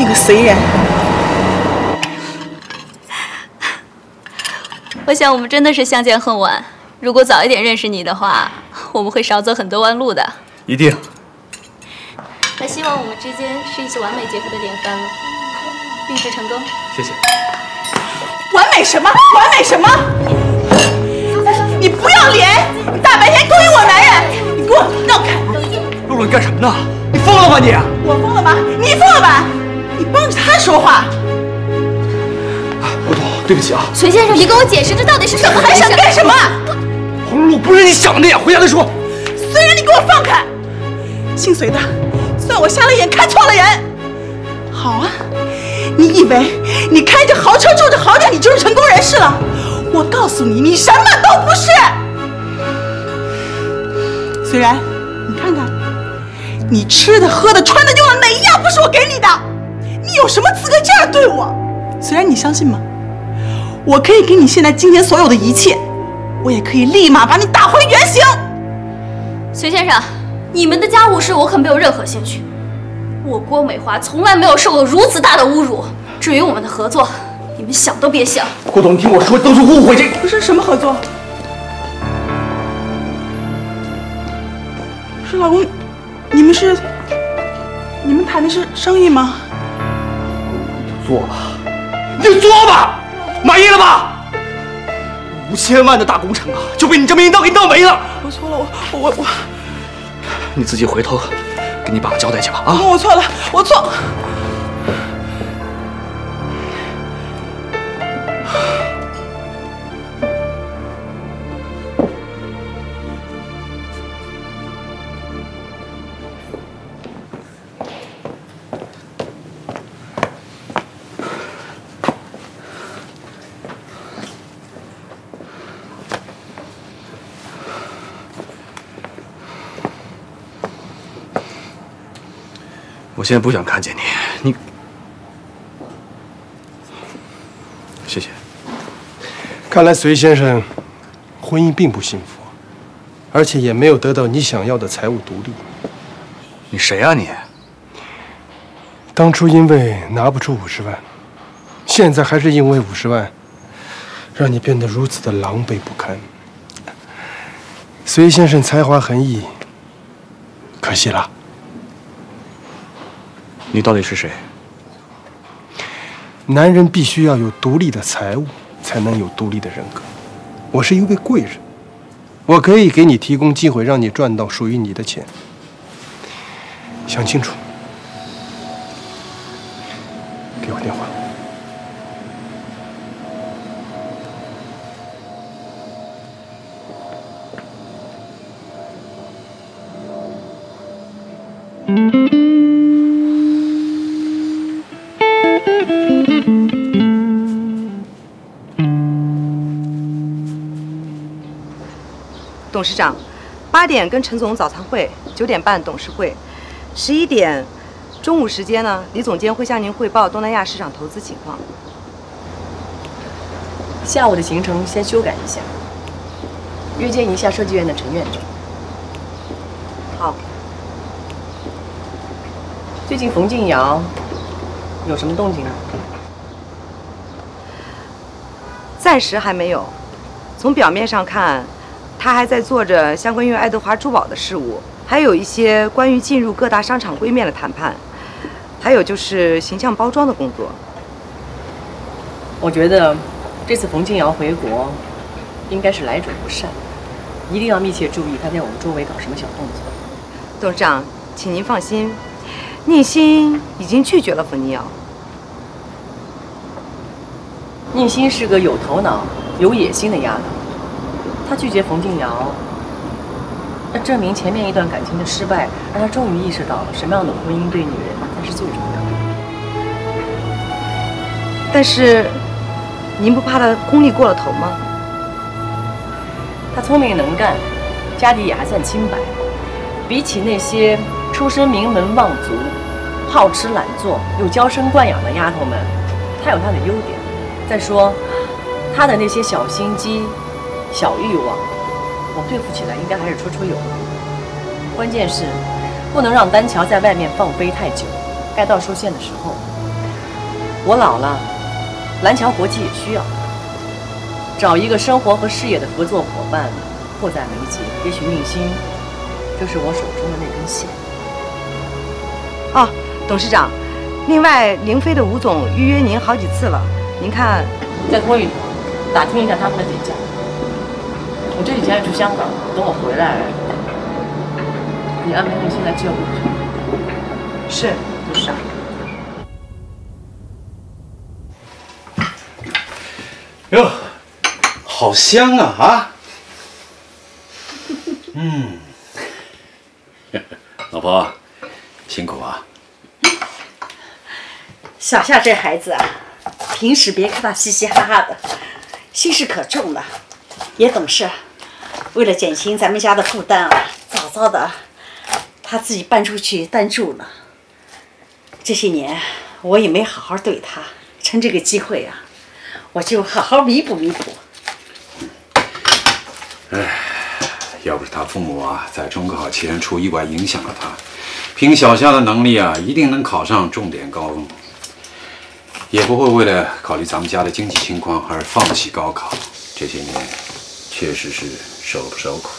那个随人，我想我们真的是相见恨晚。如果早一点认识你的话，我们会少走很多弯路的。一定。那希望我们之间是一次完美结合的典范了。预祝成功。谢谢。完美什么？完美什么？你不要脸！你大白天勾引我男人，你给我让开！露露，你干什么呢？你疯了吧你？我疯了吗？你疯了吧？你帮着他说话。我懂，对不起啊。隋先生，你给我解释这到底是怎么回事？还想干什么？红露不是你想的那样，回家再说。虽然你给我放开，姓隋的，算我瞎了眼，看错了人。好啊，你以为你开着豪车住着豪宅，你就是成功人士了？我告诉你，你什么都不是。虽然，你看看，你吃的、喝的、穿的、用的，哪一样不是我给你的？你有什么资格这样对我？虽然你相信吗？我可以给你现在今天所有的一切，我也可以立马把你打回原形。隋先生，你们的家务事我可没有任何兴趣。我郭美华从来没有受过如此大的侮辱。至于我们的合作，你们想都别想。郭总，你听我说，都是误会。这不是什么合作？是老公，你们是？你们谈的是生意吗？做吧，你就做吧，满意了吧？五千万的大工程啊，就被你这么一闹给闹没了。我错了，我我我，你自己回头给你爸交代去吧。啊，我错了，我错。现在不想看见你，你，谢谢。看来隋先生婚姻并不幸福，而且也没有得到你想要的财务独立。你谁啊你？当初因为拿不出五十万，现在还是因为五十万，让你变得如此的狼狈不堪。隋先生才华横溢，可惜了。你到底是谁？男人必须要有独立的财务，才能有独立的人格。我是一位贵人，我可以给你提供机会，让你赚到属于你的钱。想清楚，董事长，八点跟陈总早餐会，九点半董事会，十一点中午时间呢，李总监会向您汇报东南亚市场投资情况。下午的行程先修改一下，约见一下设计院的陈院长。好。最近冯静瑶有什么动静吗？暂时还没有。从表面上看，他还在做着相关于爱德华珠宝的事务，还有一些关于进入各大商场柜面的谈判，还有就是形象包装的工作。我觉得这次冯静瑶回国，应该是来者不善，一定要密切注意他在我们周围搞什么小动作。董事长，请您放心。宁馨已经拒绝了冯静瑶。宁馨是个有头脑、有野心的丫头，他拒绝冯静瑶，那证明前面一段感情的失败，让他终于意识到了什么样的婚姻对女人才是最重要的。但是，您不怕他功利过了头吗？他聪明能干，家底也还算清白，比起那些出身名门望族。好吃懒做又娇生惯养的丫头们，她有她的优点。再说，他的那些小心机、小欲望，我对付起来应该还是绰绰有余。关键是不能让丹桥在外面放飞太久，该到收线的时候。我老了，蓝桥国际也需要找一个生活和事业的合作伙伴，迫在眉睫。也许宁心就是我手中的那根线。哦，董事长，另外凌飞的吴总预约您好几次了，您看，再拖一拖，打听一下他们的底价。我这几天要去香港，等我回来，你安排运星来接我去。是董事长。哟，好香啊啊！嗯，老婆，辛苦啊。小夏这孩子啊，平时别看他嘻嘻哈哈的，心事可重了，也懂事。为了减轻咱们家的负担啊，早早的他自己搬出去单住了。这些年我也没好好对他，趁这个机会啊，我就好好弥补弥补。哎要不是他父母啊在中考前出意外影响了他，凭小夏的能力啊，一定能考上重点高中，也不会为了考虑咱们家的经济情况而放弃高考。这些年确实是受了不少苦，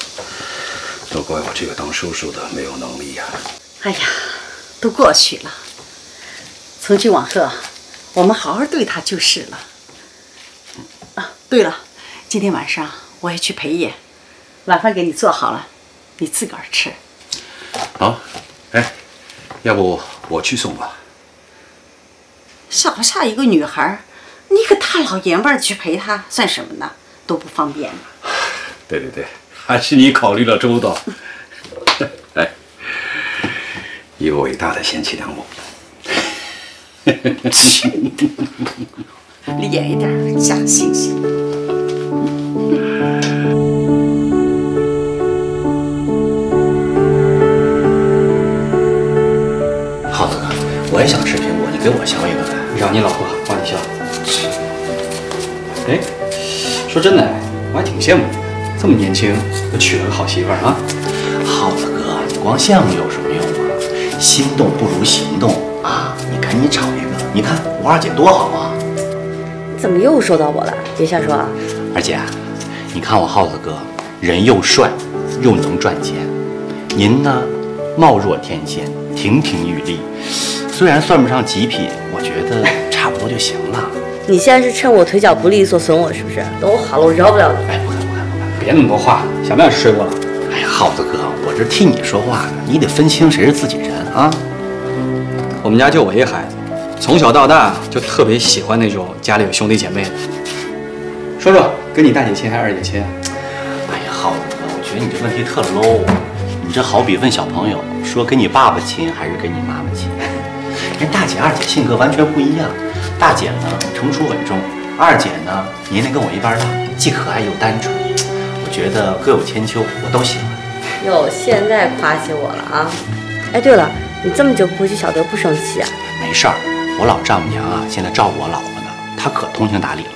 都怪我这个当叔叔的没有能力呀、哎呀，都过去了，从今往后，我们好好对他就是了。啊，对了，今天晚上我也去陪夜，晚饭给你做好了，你自个儿吃。好，哎，要不我去送吧？小夏一个女孩儿，你个大老爷们儿去陪她算什么呢？多不方便。对对对，还是你考虑的周到。哎，一个伟大的贤妻良母。离远一点儿，假惺惺。耗子哥，我也想吃苹果，你给我削一个呗。让你老婆帮你削。哎，说真的，我还挺羡慕你的，这么年轻就娶了个好媳妇儿啊。耗子哥，你光羡慕有什么用啊？心动不如行动啊！你赶紧找一个，你看我二姐多好啊！怎么又说到我了？别瞎说啊！二姐，你看我耗子哥，人又帅，又能赚钱。您呢，貌若天仙，亭亭玉立。虽然算不上极品，我觉得差不多就行了。你现在是趁我腿脚不利索损我是不是？等我好了，我饶不了你。哎，不！别那么多话，小面睡过了。哎呀，耗子哥，我这替你说话呢，你得分清谁是自己人啊。我们家就我一孩子，从小到大就特别喜欢那种家里有兄弟姐妹的。说说，跟你大姐亲还是二姐亲？哎呀，耗子哥，我觉得你这问题特 low。你这好比问小朋友说跟你爸爸亲还是跟你妈妈亲。人大姐、二姐性格完全不一样。大姐呢成熟稳重，二姐呢年龄跟我一般大，既可爱又单纯。我觉得各有千秋，我都喜欢。哟，现在夸起我了啊！哎，对了，你这么久不回去，小德不生气啊？没事儿，我老丈母娘啊现在照顾我老婆呢，她可通情达理了。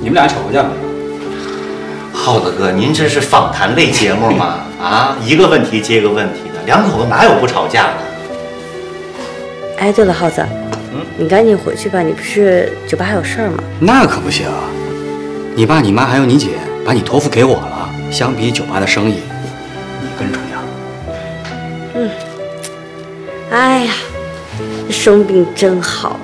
你们俩吵过架没有？耗子哥，您这是访谈类节目吗？啊，一个问题接一个问题的，两口子哪有不吵架的？哎，对了，耗子，嗯你赶紧回去吧，你不是酒吧还有事儿吗？那可不行，你爸、你妈还有你姐把你托付给我了。相比酒吧的生意，你更重要。嗯，哎呀，生病真好，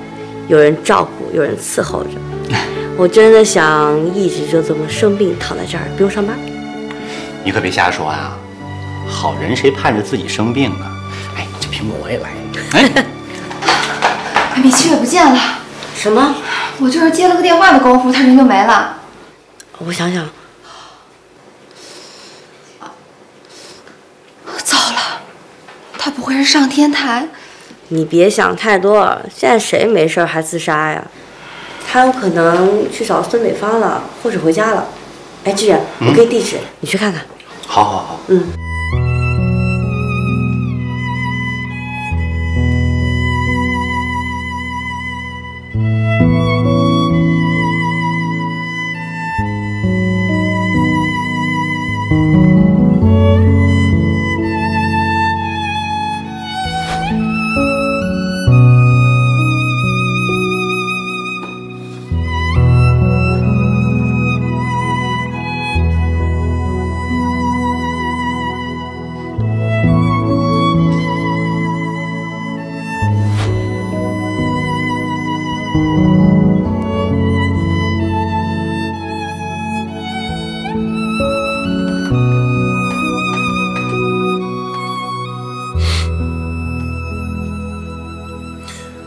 有人照顾，有人伺候着。我真的想一直就这么生病躺在这儿，不用上班。你可别瞎说啊！好人谁盼着自己生病啊？哎，这苹果我也来。哎，米七也不见了。什么？我就是接了个电话的功夫，他人就没了。我想想，糟了，会是上天台？你别想太多，现在谁没事还自杀呀？他有可能去找孙北芳了，或者回家了。哎，志远，我给你地址，你去看看。好好好。嗯。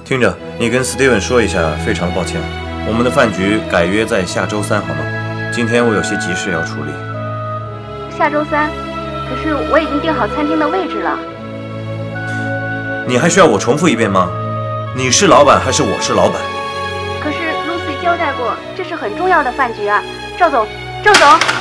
听着，你跟 Steven 说一下，非常抱歉，我们的饭局改约在下周三，好吗？今天我有些急事要处理。下周三，可是我已经订好餐厅的位置了。你还需要我重复一遍吗？你是老板还是我是老板？可是 Lucy 交代过，这是很重要的饭局啊，赵总，赵总。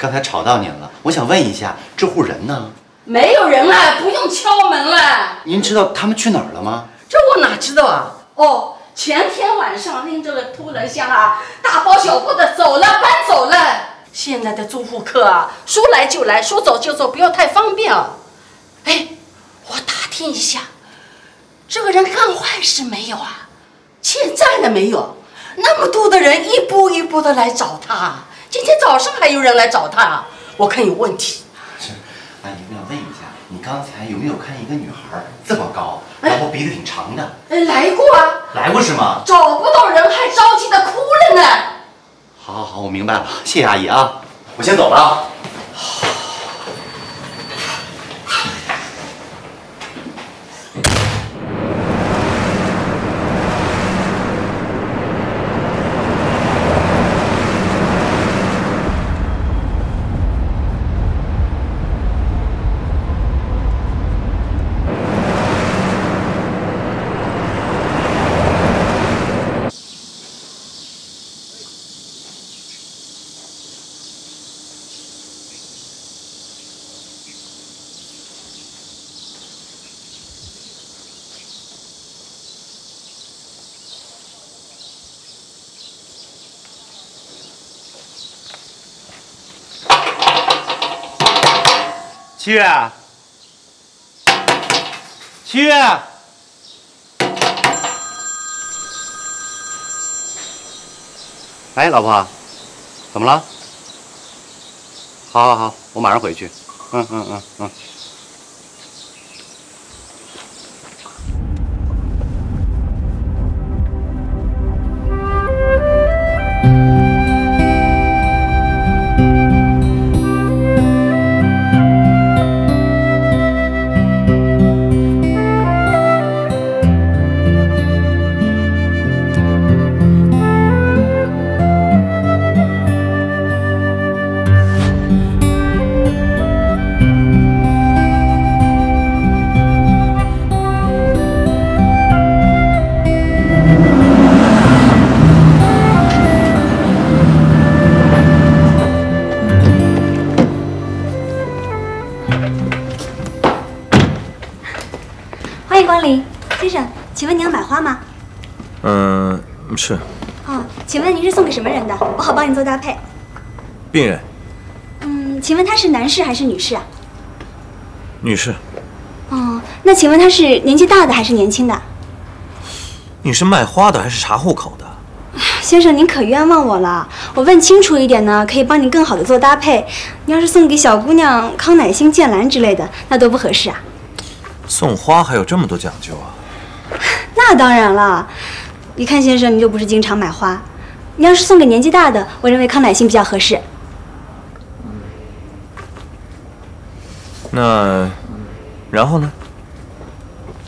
刚才吵到您了。我想问一下，这户人呢？没有人了，不用敲门了。您知道他们去哪儿了吗？这我哪知道啊？哦，前天晚上拎着个突人箱啊，大包小包的走了，搬走了。现在的租户客啊，说来就来，说走就走，不要太方便啊。哎，我打听一下，这个人干坏事没有啊？欠债了没有？那么多的人一波一波的来找他，今天早上还有人来找他，我看有问题。是，阿姨，我想问一下，你刚才有没有看一个女孩这么高，然后鼻子挺长的？哎，来过啊，来过是吗？找不到人还着急的哭了呢。好好好，我明白了，谢谢阿姨啊，我先走了啊。七月，七月，哎，老婆，怎么了？好好好，我马上回去。嗯嗯嗯嗯。病人，嗯，请问他是男士还是女士啊？女士，哦，那请问他是年纪大的还是年轻的？你是卖花的还是查户口的？先生，您可冤枉我了。我问清楚一点呢，可以帮您更好的做搭配。你要是送给小姑娘康乃馨、剑兰之类的，那多不合适啊。送花还有这么多讲究啊？那当然了，一看先生你就不是经常买花。你要是送给年纪大的，我认为康乃馨比较合适。那，然后呢？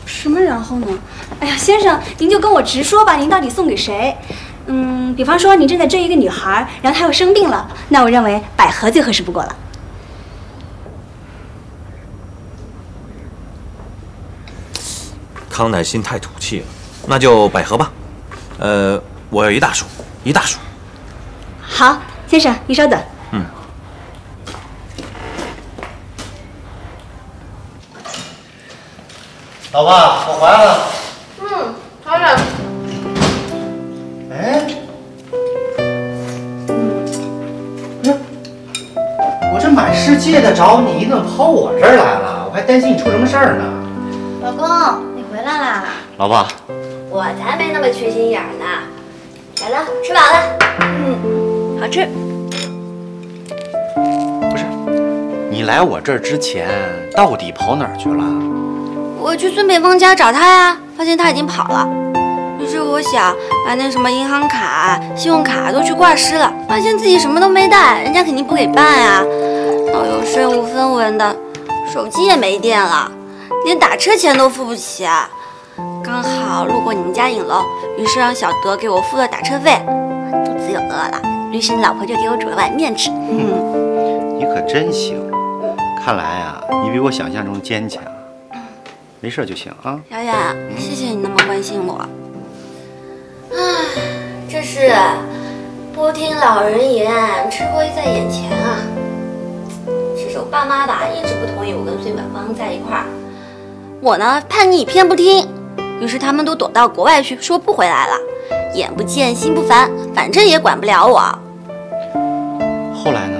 什么然后呢？哎呀，先生，您就跟我直说吧，您到底送给谁？嗯，比方说您正在追一个女孩，然后她又生病了，那我认为百合最合适不过了。康乃馨太土气了，那就百合吧。呃，我要一大束，一大束。好，先生，您稍等。嗯。老婆，我回来了。嗯，好了。哎，我这满世界的找你，你怎么跑我这儿来了？我还担心你出什么事儿呢。老公，你回来啦？老婆，我才没那么缺心眼儿呢。来了，吃饱了。嗯，好吃。不是你来我这儿之前到底跑哪儿去了？我去孙北峰家找他呀，发现他已经跑了。于是我想把那什么银行卡、信用卡都去挂失了，发现自己什么都没带，人家肯定不给办呀。导游身无分文的，手机也没电了，连打车钱都付不起。刚好路过你们家影楼，于是让小德给我付了打车费。肚子又饿了，于是你老婆就给我煮了碗面吃。嗯，你可真行，看来啊，你比我想象中坚强。没事就行啊。小远，谢谢你那么关心我。唉，这是不听老人言，吃亏在眼前啊。其实我爸妈吧，一直不同意我跟孙远芳在一块儿。我呢，叛逆偏不听，于是他们都躲到国外去，说不回来了。眼不见心不烦，反正也管不了我。后来呢？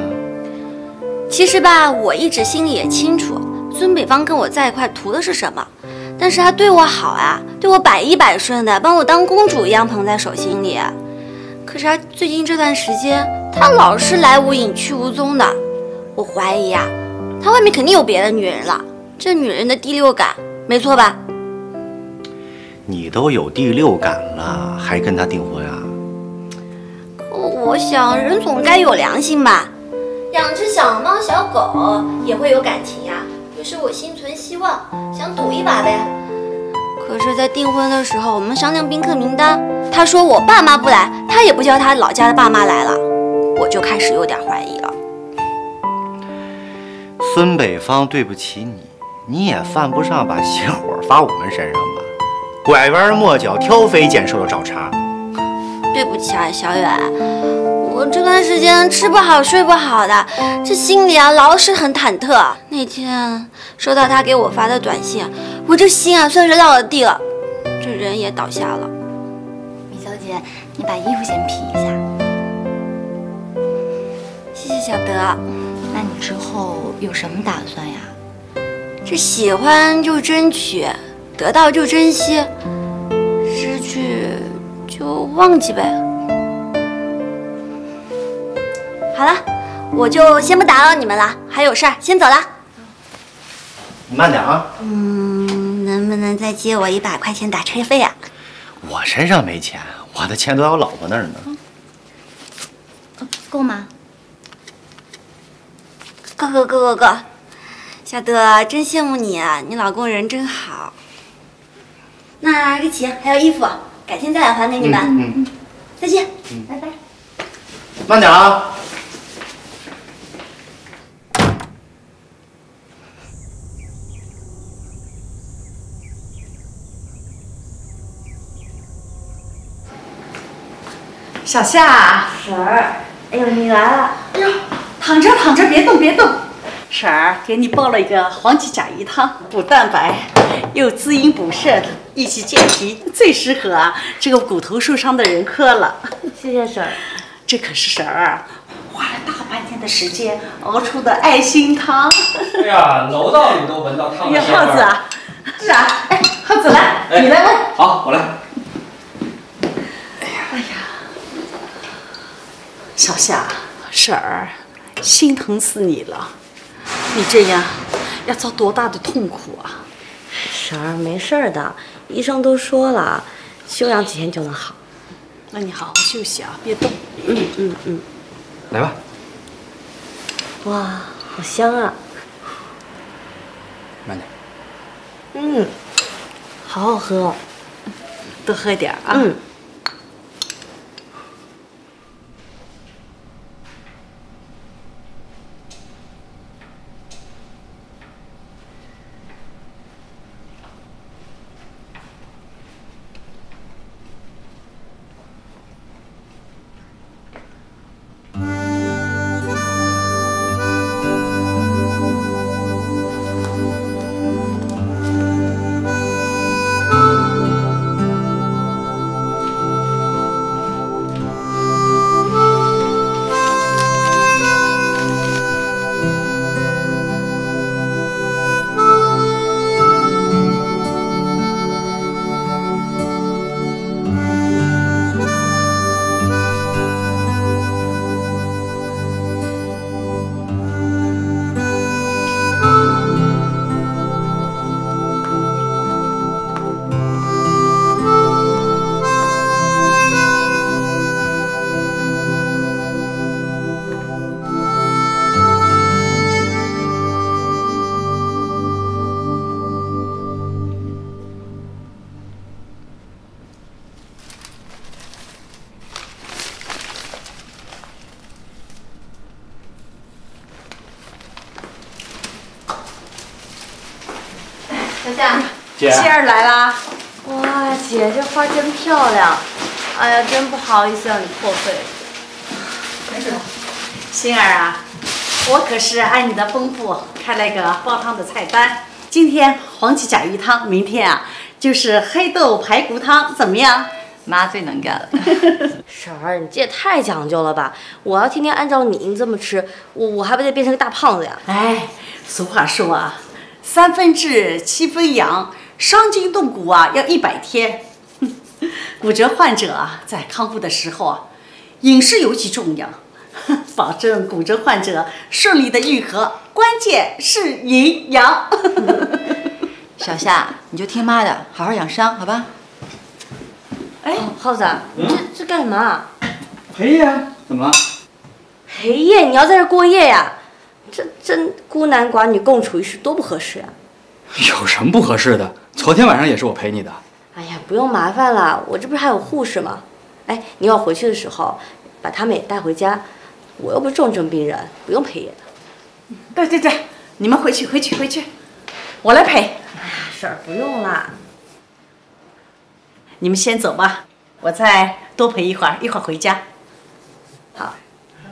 其实吧，我一直心里也清楚，孙北方跟我在一块图的是什么。但是他对我好啊，对我百依百顺的，把我当公主一样捧在手心里。可是他最近这段时间，他老是来无影去无踪的。我怀疑啊，他外面肯定有别的女人了。这女人的第六感，没错吧？你都有第六感了，还跟他订婚啊？我想人总该有良心吧，养只小猫小狗也会有感情呀。于是我心存希望，想赌一把呗。可是，在订婚的时候，我们商量宾客名单，他说我爸妈不来，他也不叫他老家的爸妈来了，我就开始有点怀疑了。孙北方，对不起你，你也犯不上把邪火发我们身上吧？拐弯抹角、挑肥拣瘦的找茬。对不起啊，小远，我这段时间吃不好睡不好的，这心里啊老是很忐忑。那天收到他给我发的短信，我这心啊算是落了地了，这人也倒下了。米小姐，你把衣服先披一下。谢谢小德。那你之后有什么打算呀？这喜欢就争取，得到就珍惜，失去就忘记呗。好了，我就先不打扰你们了，还有事儿，先走了。你慢点啊。嗯，能不能再借我一百块钱打车费啊？我身上没钱，我的钱都在我老婆那儿呢。够吗？够够够够够！小德，真羡慕你啊，你老公人真好。那这钱还有衣服，改天再来还给你们。嗯嗯。再见。嗯，拜拜。慢点啊。小夏，婶儿，哎呦，你来了。哎呦，躺着躺着，别动别动。婶儿给你煲了一个黄芪甲鱼汤，补蛋白，又滋阴补肾，益气健脾，最适合啊这个骨头受伤的人喝了。谢谢婶儿。这可是婶儿花了大半天的时间熬出的爱心汤。哎呀，楼道里都闻到汤哎呀，的香味儿耗子啊，是啊，哎，耗子来，哎你来问。好，我来。哎呀，小夏，婶儿心疼死你了，你这样要遭多大的痛苦啊！婶儿没事儿的，医生都说了，休养几天就能好。那你好好休息啊，别动。嗯嗯嗯。来吧。哇，好香啊！慢点。嗯，好好喝。多喝点啊。嗯。姐希儿来啦！哇，姐这花真漂亮！哎呀，真不好意思让你破费。没事，心儿啊，我可是按你的吩咐开了一个煲汤的菜单。今天黄芪甲鱼汤，明天啊就是黑豆排骨汤，怎么样？妈最能干了。婶儿，你这也太讲究了吧！我要天天按照你这么吃，我我还不得变成个大胖子呀？哎，俗话说啊，三分治七分养，伤筋动骨啊要一百天。骨折患者啊，在康复的时候啊，饮食尤其重要，保证骨折患者顺利的愈合，关键是营养。小夏，你就听妈的，好好养伤，好吧？哎，耗子，你这这干什么啊？陪夜啊？怎么了？陪夜？你要在这过夜呀？这真孤男寡女共处一室多不合适呀！有什么不合适的？昨天晚上也是我陪你的。哎呀，不用麻烦了，我这不是还有护士吗？哎，你要回去的时候，把他们也带回家。我又不是重症病人，不用陪夜的。对对对，你们回去回去回去，我来陪。哎呀，婶儿不用啦。你们先走吧，我再多陪一会儿，一会儿回家。好，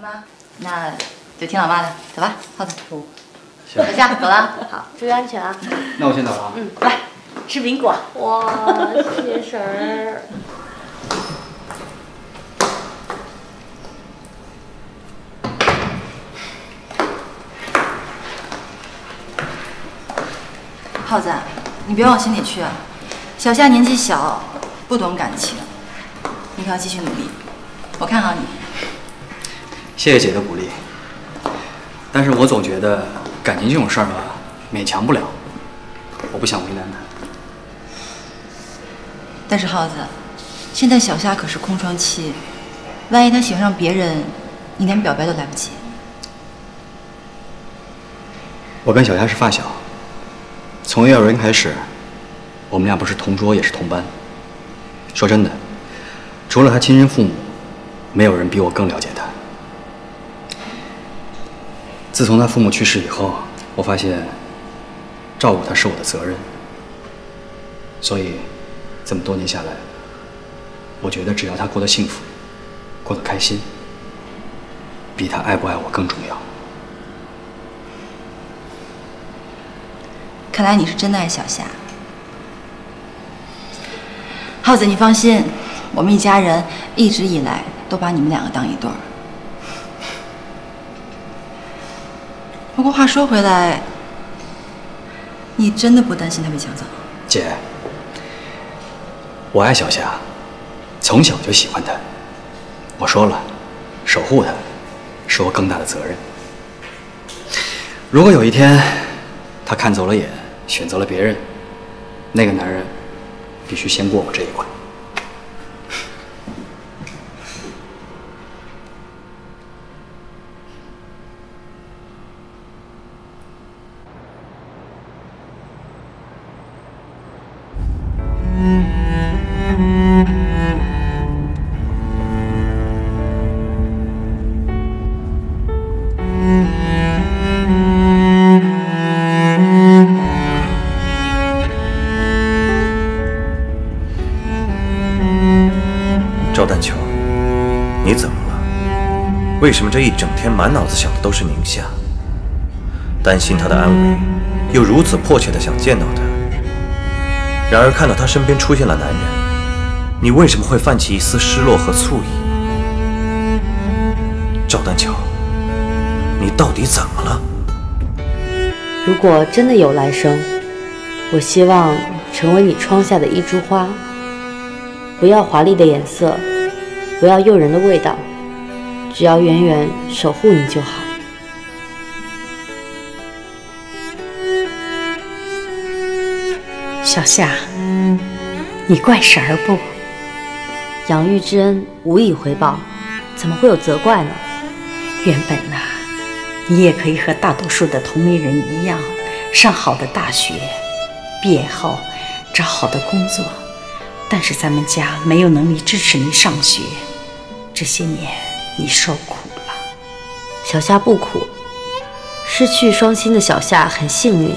妈，那就听老妈的，走吧，耗子。小夏，走了。好，注意安全啊。那我先走了啊。嗯，来吃苹果。哇，谢谢婶儿。耗子，你别往心里去啊。小夏年纪小，不懂感情，你可要继续努力。我看好你。谢谢姐的鼓励，但是我总觉得感情这种事儿吧，勉强不了。我不想为难他。但是耗子，现在小夏可是空窗期，万一她喜欢上别人，你连表白都来不及。我跟小夏是发小，从幼儿园开始，我们俩不是同桌也是同班。说真的，除了她亲生父母，没有人比我更了解她。自从他父母去世以后，我发现照顾他是我的责任，所以这么多年下来，我觉得只要他过得幸福，过得开心，比他爱不爱我更重要。看来你是真的爱小夏。耗子，你放心，我们一家人一直以来都把你们两个当一对儿。不过话说回来，你真的不担心他被抢走？姐，我爱小霞，从小就喜欢她。我说了，守护她是我更大的责任。如果有一天她看走了眼，选择了别人，那个男人必须先过我这一关。为什么这一整天满脑子想的都是宁夏？担心她的安危，又如此迫切的想见到她。然而看到她身边出现了男人，你为什么会泛起一丝失落和醋意？赵丹秋，你到底怎么了？如果真的有来生，我希望成为你窗下的一株花，不要华丽的颜色，不要诱人的味道，只要远远守护你就好。小夏，你怪婶儿不？养育之恩无以回报，怎么会有责怪呢？原本呐、你也可以和大多数的同龄人一样，上好的大学，毕业后找好的工作。但是咱们家没有能力支持你上学，这些年你受苦了。小夏不苦，失去双亲的小夏很幸运，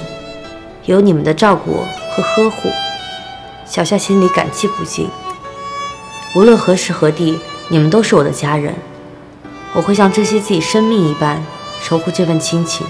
有你们的照顾和呵护，小夏心里感激不尽。无论何时何地，你们都是我的家人，我会像珍惜自己生命一般守护这份亲情。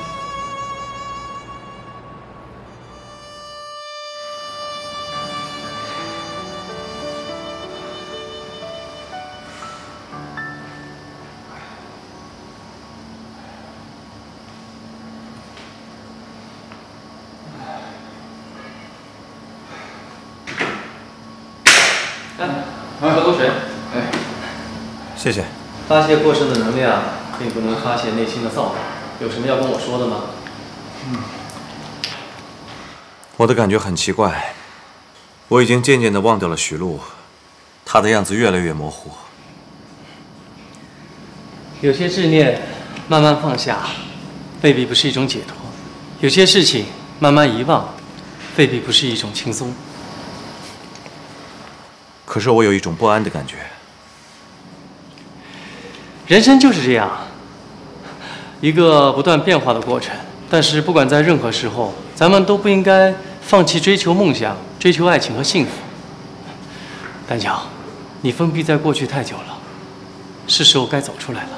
谢谢。发泄过剩的能量，并不能发泄内心的躁动。有什么要跟我说的吗？嗯。我的感觉很奇怪，我已经渐渐的忘掉了徐璐，她的样子越来越模糊。有些执念慢慢放下，未必不是一种解脱；有些事情慢慢遗忘，未必不是一种轻松。可是我有一种不安的感觉。人生就是这样，一个不断变化的过程。但是不管在任何时候，咱们都不应该放弃追求梦想、追求爱情和幸福。丹乔，你封闭在过去太久了，是时候该走出来了。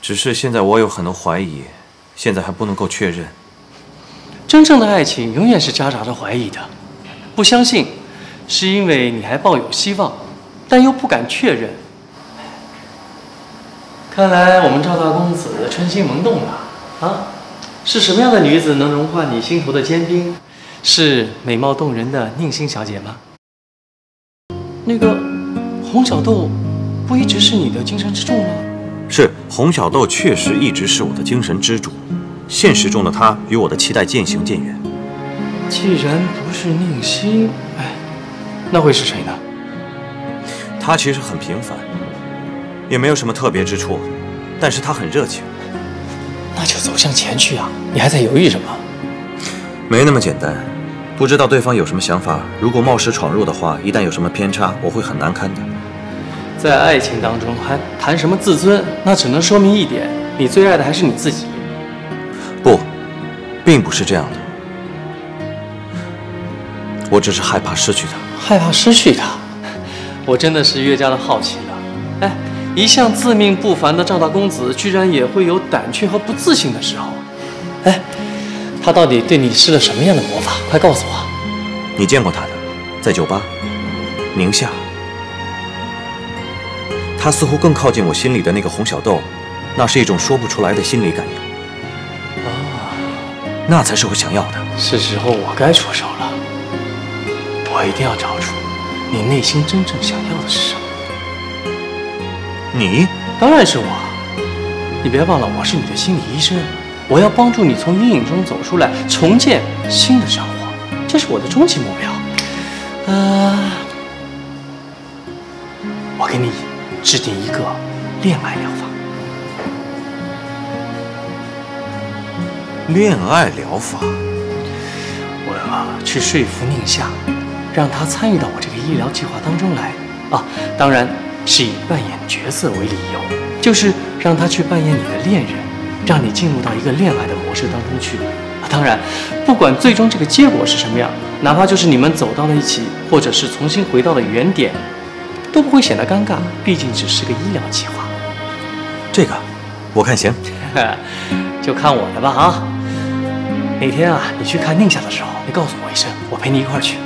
只是现在我有很多怀疑，现在还不能够确认。真正的爱情永远是夹杂着怀疑的。不相信，是因为你还抱有希望，但又不敢确认。看来我们赵大公子春心萌动了啊！是什么样的女子能融化你心头的坚冰？是美貌动人的宁心小姐吗？那个洪小豆，不一直是你的精神支柱吗？是洪小豆，确实一直是我的精神支柱。现实中的她与我的期待渐行渐远。既然不是宁心，哎，那会是谁呢？他其实很平凡，也没有什么特别之处，但是他很热情。那就走向前去啊！你还在犹豫什么？没那么简单，不知道对方有什么想法。如果冒失闯入的话，一旦有什么偏差，我会很难堪的。在爱情当中还谈什么自尊？那只能说明一点：你最爱的还是你自己。不，并不是这样的。我只是害怕失去他，害怕失去他，我真的是越加的好奇了。哎，一向自命不凡的赵大公子，居然也会有胆怯和不自信的时候。哎，他到底对你施了什么样的魔法？快告诉我。你见过他的，在酒吧，宁夏。他似乎更靠近我心里的那个红小豆，那是一种说不出来的心理感应。啊，那才是我想要的。是时候我该出手了。我一定要找出你内心真正想要的是什么。你当然是我。你别忘了，我是你的心理医生，我要帮助你从阴影中走出来，重建新的生活，这是我的终极目标。呃，我给你制定一个恋爱疗法。恋爱疗法？我要去说服宁夏。让他参与到我这个医疗计划当中来啊！当然是以扮演角色为理由，就是让他去扮演你的恋人，让你进入到一个恋爱的模式当中去。啊，当然，不管最终这个结果是什么样，哪怕就是你们走到了一起，或者是重新回到了原点，都不会显得尴尬。毕竟只是个医疗计划。这个，我看行，就看我的吧啊！哪天啊，你去看宁夏的时候，你告诉我一声，我陪你一块儿去。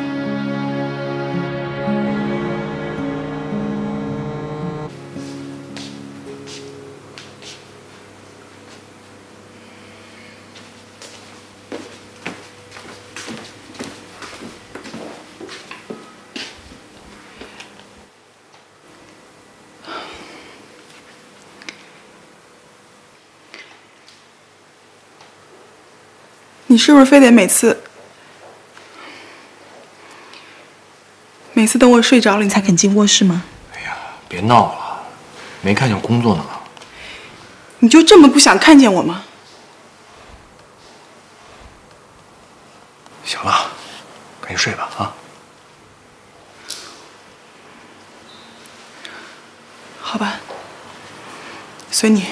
你是不是非得每次，每次等我睡着了，你才肯进卧室吗？哎呀，别闹了，没看见工作呢吗？你就这么不想看见我吗？行了，赶紧睡吧啊！好吧，随你。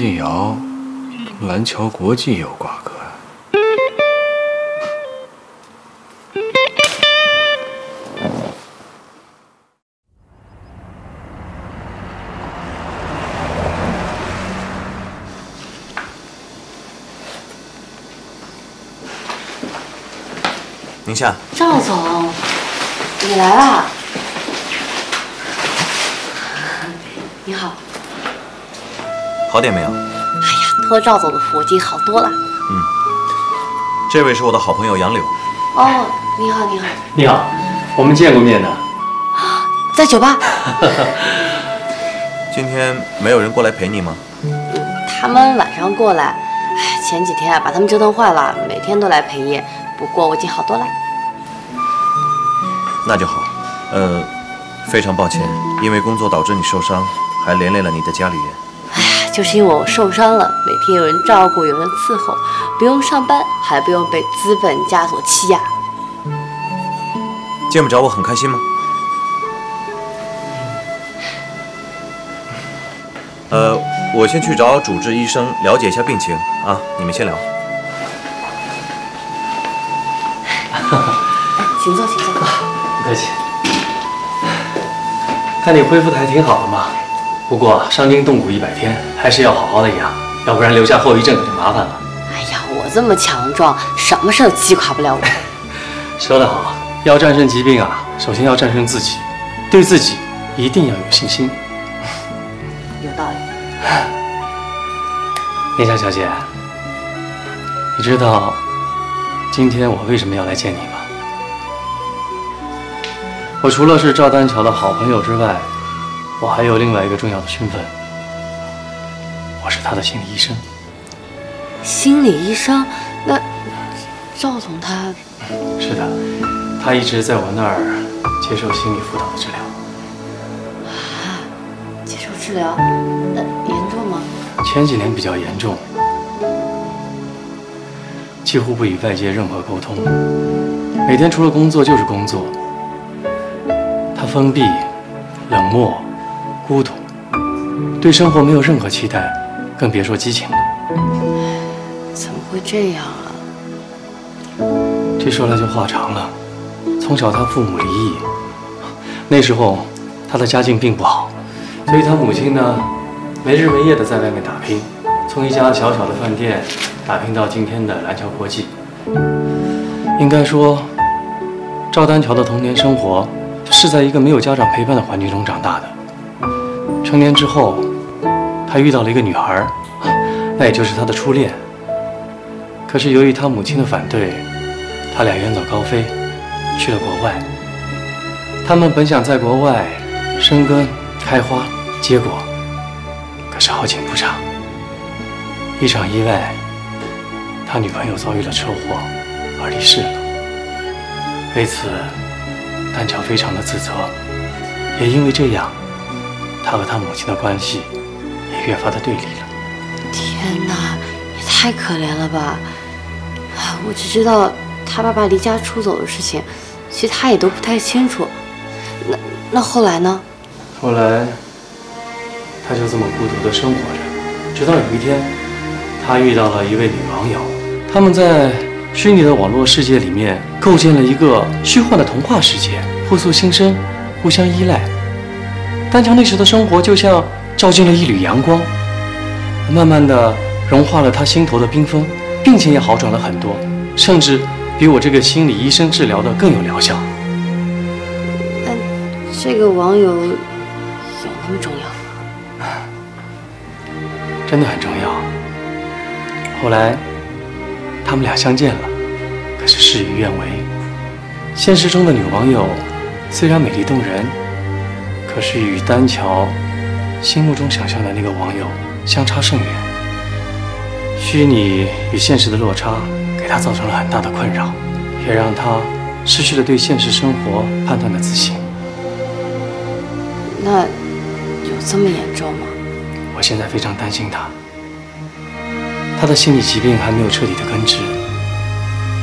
这冯静瑶跟蓝桥国际有瓜葛啊？宁夏，赵总，你来啦！你好，好点没有？哎呀托赵总的福，我已经好多了。嗯这位是我的好朋友杨柳。哦，你好，你好，你好，我们见过面的。在酒吧，今天没有人过来陪你吗？他们晚上过来，哎，前几天啊把他们折腾坏了，每天都来陪夜。不过我已经好多了。那就好。呃，非常抱歉，因为工作导致你受伤，还连累了你的家里人。就是因为我受伤了，每天有人照顾，有人伺候，不用上班，还不用被资本家所欺压。见不着我很开心吗？呃，我先去找主治医生了解一下病情啊，你们先聊。请坐，请坐。不客气。看你恢复的还挺好的嘛，不过伤筋动骨一百天，还是要好好的养，要不然留下后遗症可就麻烦了。哎呀，我这么强壮，什么事都击垮不了我。说得好，要战胜疾病啊，首先要战胜自己，对自己一定要有信心。有道理。宁夏小姐，你知道今天我为什么要来见你吗？我除了是赵丹桥的好朋友之外，我还有另外一个重要的身份，我是他的心理医生。心理医生？那赵总他……是的，他一直在我那儿接受心理辅导的治疗。啊接受治疗？那严重吗？前几年比较严重，几乎不与外界任何沟通，每天除了工作就是工作。他封闭、冷漠、孤独，对生活没有任何期待，更别说激情了。怎么会这样啊？这说来就话长了。从小他父母离异，那时候他的家境并不好，所以他母亲呢，没日没夜的在外面打拼，从一家小小的饭店打拼到今天的蓝桥国际。应该说，赵丹桥的童年生活是在一个没有家长陪伴的环境中长大的。成年之后，他遇到了一个女孩，那也就是他的初恋。可是由于他母亲的反对，他俩远走高飞，去了国外。他们本想在国外生根、开花、结果，可是好景不长，一场意外，他女朋友遭遇了车祸而离世了。为此，丹桥非常的自责，也因为这样，他和他母亲的关系也越发的对立了。天哪，也太可怜了吧！啊，我只知道他爸爸离家出走的事情，其实他也都不太清楚。那那后来呢？后来，他就这么孤独的生活着，直到有一天，他遇到了一位女网友，他们在虚拟的网络世界里面构建了一个虚幻的童话世界，互诉心声，互相依赖。丹强那时的生活就像照进了一缕阳光，慢慢的融化了他心头的冰封，病情也好转了很多，甚至比我这个心理医生治疗的更有疗效。但这个网友有那么重要吗？真的很重要。后来，他们俩相见了，可是事与愿违。现实中的女网友虽然美丽动人，可是与丹桥心目中想象的那个网友相差甚远。虚拟与现实的落差给他造成了很大的困扰，也让他失去了对现实生活判断的自信。那有这么严重吗？我现在非常担心他，他的心理疾病还没有彻底的根治，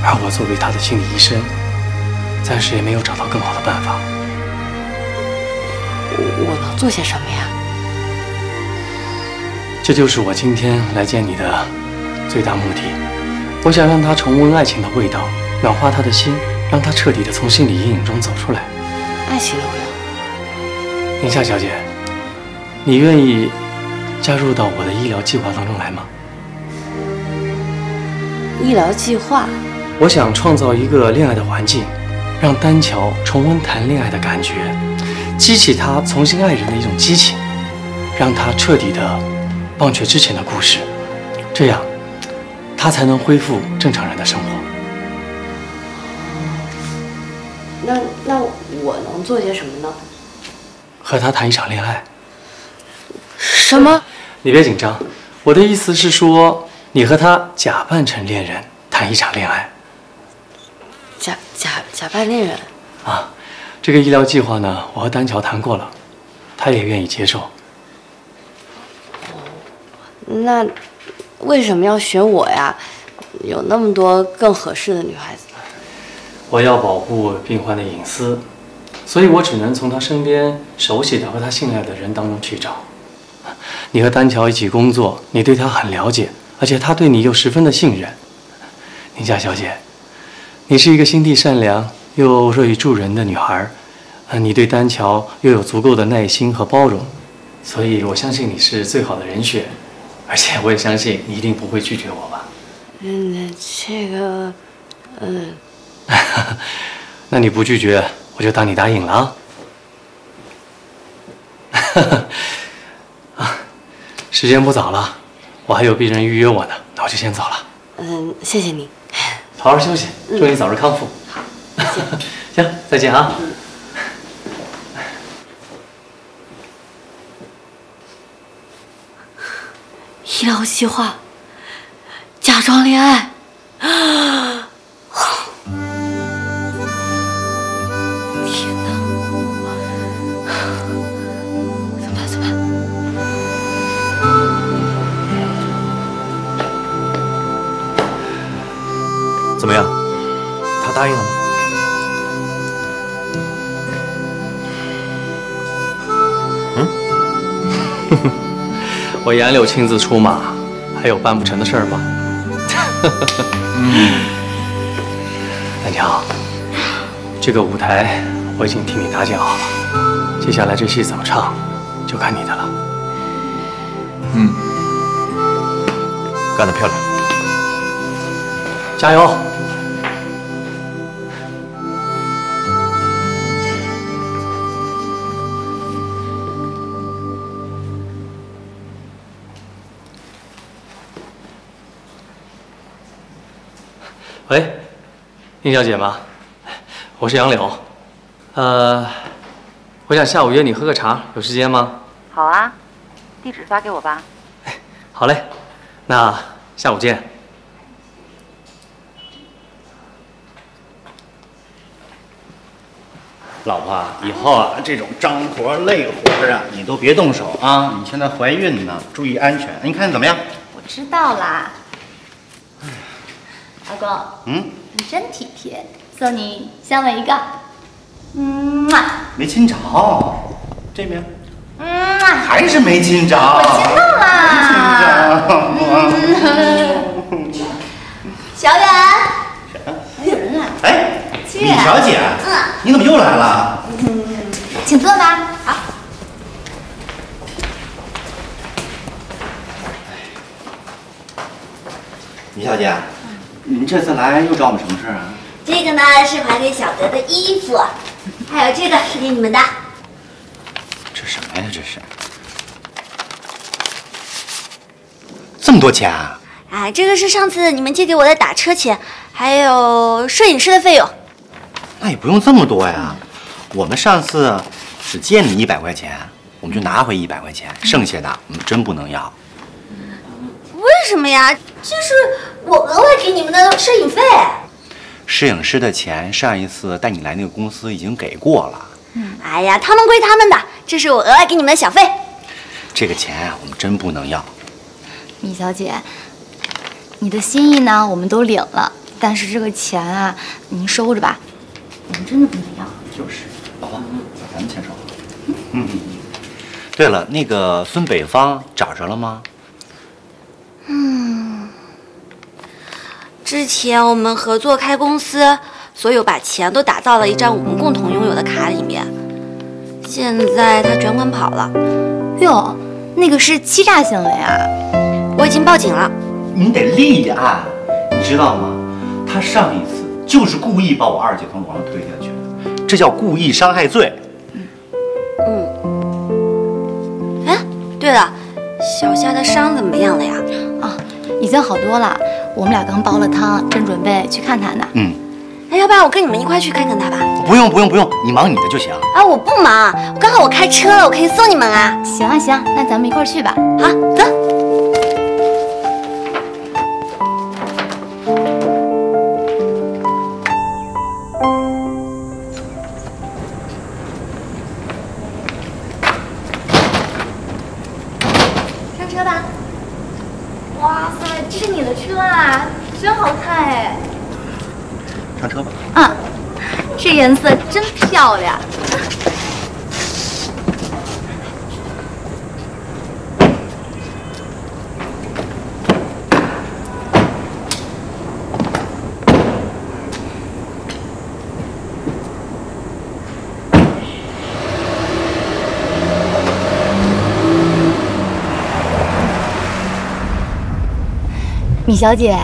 而我作为他的心理医生，暂时也没有找到更好的办法。我我能做些什么呀？这就是我今天来见你的最大目的。我想让他重温爱情的味道，暖化他的心，让他彻底的从心理阴影中走出来。爱情的味道。宁夏小姐，你愿意加入到我的医疗计划当中来吗？医疗计划。我想创造一个恋爱的环境，让丹乔重温谈恋爱的感觉，激起他重新爱人的一种激情，让他彻底的忘却之前的故事，这样他才能恢复正常人的生活。那那我能做些什么呢？和他谈一场恋爱。什么？你别紧张，我的意思是说，你和他假扮成恋人，谈一场恋爱。假假假扮恋人啊，这个医疗计划呢，我和丹桥谈过了，他也愿意接受。那为什么要选我呀？有那么多更合适的女孩子。我要保护病患的隐私，所以我只能从他身边熟悉的和他信赖的人当中去找。你和丹桥一起工作，你对他很了解，而且他对你又十分的信任。宁夏小姐。你是一个心地善良又乐于助人的女孩，啊，你对丹桥又有足够的耐心和包容，所以我相信你是最好的人选，而且我也相信你一定不会拒绝我吧。嗯，这个，嗯，那你不拒绝，我就当你答应了啊。啊，时间不早了，我还有病人预约我呢，那我就先走了。嗯，谢谢你。好好休息，祝你早日康复。好，行，再见啊。医疗计划，假装恋爱。啊我杨柳亲自出马，还有办不成的事儿吗？嗯，丹乔，这个舞台我已经替你搭建好了，接下来这戏怎么唱，就看你的了。嗯，干得漂亮，加油！宁小姐吗？我是杨柳，呃，我想下午约你喝个茶，有时间吗？好啊，地址发给我吧。好嘞，那下午见。老婆，以后啊，这种脏活累活啊，你都别动手啊！你现在怀孕呢，注意安全。你看怎么样？我知道啦。老公，嗯，你真体贴，送你香吻一个。嗯嘛，没亲着，这边嗯嘛，还是没亲着。我亲到了。没亲着。小远，还有人来。哎，去李小姐，嗯，你怎么又来了？请坐吧。好。李小姐，您这次来又找我们什么事啊？这个呢是还给小德的衣服，还有这个是给你们的。这什么呀？这是这么多钱啊？哎，这个是上次你们借给我的打车钱，还有摄影师的费用。那也不用这么多呀。我们上次只借你一百块钱，我们就拿回一百块钱，剩下的我们真不能要。为什么呀？这是我额外给你们的摄影费。摄影师的钱上一次带你来那个公司已经给过了，哎呀，他们归他们的，这是我额外给你们的小费。这个钱啊，我们真不能要。米小姐，你的心意呢，我们都领了，但是这个钱啊，您收着吧，我们真的不能要。就是，老婆，咱们牵手。嗯。对了，那个孙北方找着了吗？嗯，之前我们合作开公司，所有把钱都打到了一张我们共同拥有的卡里面。现在他卷款跑了，哟，那个是欺诈行为啊！我已经报警了。你得立案，你知道吗？他上一次就是故意把我二姐从楼上推下去的，这叫故意伤害罪。嗯哎，对了，小夏的伤怎么样了呀？啊，已经好多了。我们俩刚煲了汤，正准备去看他呢。嗯，哎，要不然我跟你们一块去看看他吧？不用不用不用，你忙你的就行。啊，我不忙，刚好我开车了，我可以送你们啊。行啊行，那咱们一块去吧。好，走。上车吧。哇塞，这是你的车啊，真好看哎。上车吧。嗯，这颜色真漂亮。米小姐，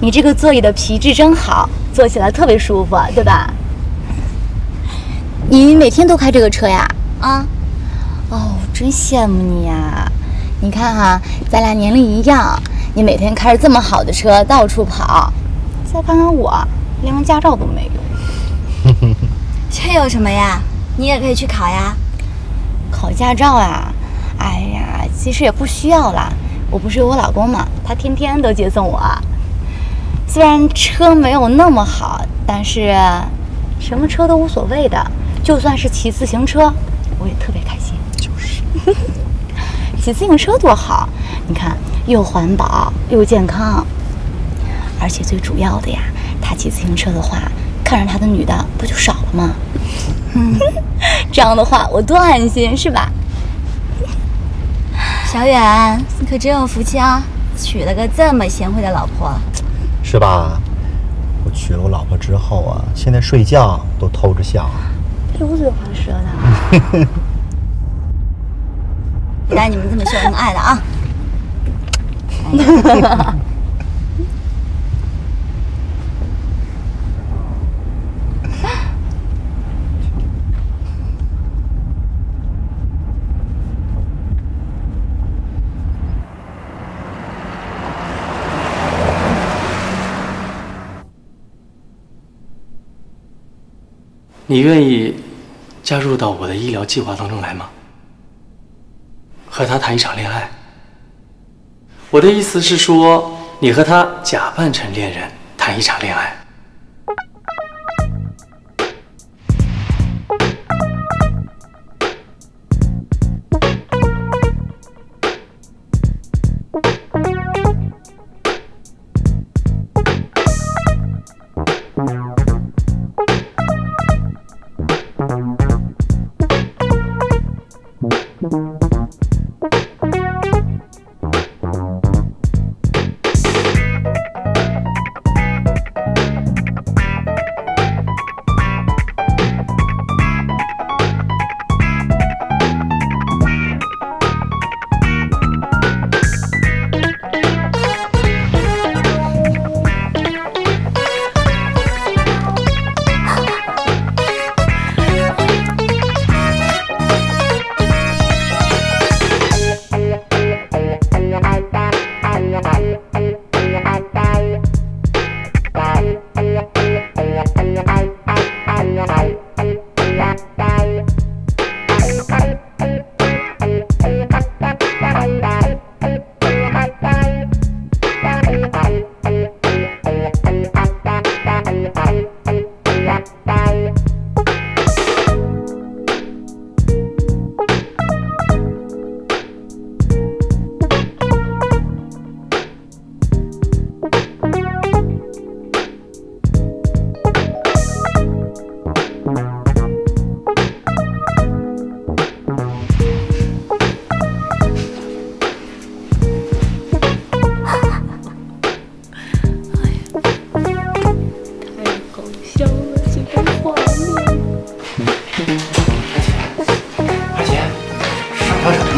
你这个座椅的皮质真好，坐起来特别舒服，对吧？你每天都开这个车呀？啊？哦，真羡慕你呀！你看哈、咱俩年龄一样，你每天开着这么好的车到处跑，再看看我，连个驾照都没有。这有什么呀？你也可以去考呀。考驾照啊？哎呀，其实也不需要啦。我不是有我老公嘛，他天天都接送我。虽然车没有那么好，但是什么车都无所谓的。就算是骑自行车，我也特别开心。就是，骑自行车多好，你看又环保又健康，而且最主要的呀，他骑自行车的话，看着他的女的不就少了吗？嗯，这样的话我多安心，是吧？小远，你可真有福气啊，娶了个这么贤惠的老婆。是吧？我娶了我老婆之后啊，现在睡觉都偷着笑。油嘴滑舌的。原来你们这么秀恩爱的啊！你愿意加入到我的医疗计划当中来吗？和他谈一场恋爱。我的意思是说，你和他假扮成恋人，谈一场恋爱。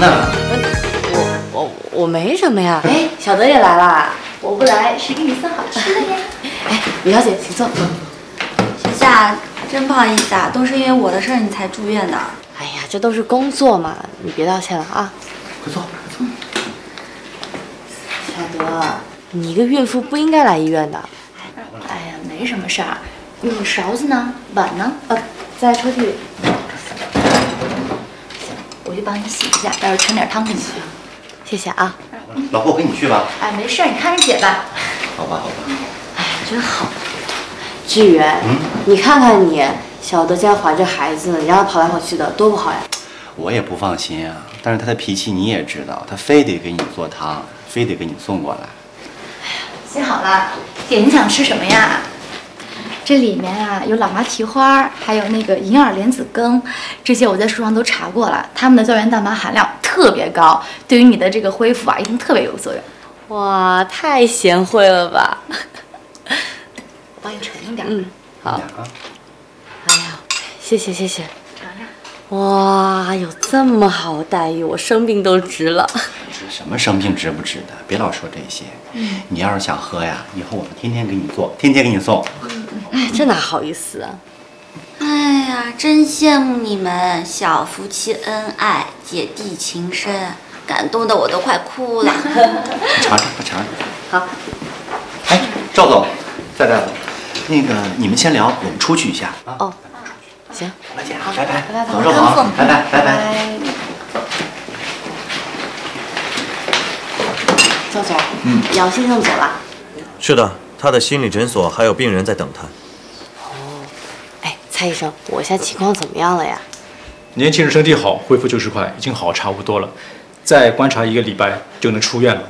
呢？我我我没什么呀。哎，小德也来了。我不来谁给你送好吃的呀。哎，李小姐，请坐。小夏，真不好意思啊，都是因为我的事儿你才住院的。哎呀，这都是工作嘛，你别道歉了啊。快坐。小德，你一个孕妇不应该来医院的。哎呀，没什么事儿。嗯，勺子呢？碗呢？呃，在抽屉里。我去帮你洗一下，待会儿盛点汤给你喝。谢谢啊。老婆，我跟你去吧。哎，没事儿，你看着姐吧。好吧，好吧。哎，真好。志远，嗯，你看看你，小德家怀着孩子，你让他跑来跑去的，多不好呀。我也不放心啊，但是他的脾气你也知道，他非得给你做汤，非得给你送过来。哎呀洗好了，姐，你想吃什么呀？这里面啊有老妈蹄花，还有那个银耳莲子羹，这些我在书上都查过了，它们的胶原蛋白含量特别高，对于你的这个恢复啊，一定特别有作用。哇，太贤惠了吧！我帮你盛一点。嗯，好。哎呀，谢谢谢谢。哇，有这么好的待遇，我生病都值了。什么生病值不值的？别老说这些。嗯你要是想喝呀，以后我们天天给你做，天天给你送。哎，这哪好意思啊！哎呀，真羡慕你们小夫妻恩爱，姐弟情深，感动的我都快哭了。尝尝，快尝尝。好。哎，赵总，在这儿。那个，你们先聊，我们出去一下啊。哦，行，老姐，好，拜拜，拜拜，保重好，拜拜，拜拜。赵总，嗯，姚先生走了。是的，他的心理诊所还有病人在等他。哦哎，蔡医生，我现在情况怎么样了呀？年轻人身体好，恢复就是快，已经好差不多了，再观察一个礼拜就能出院了。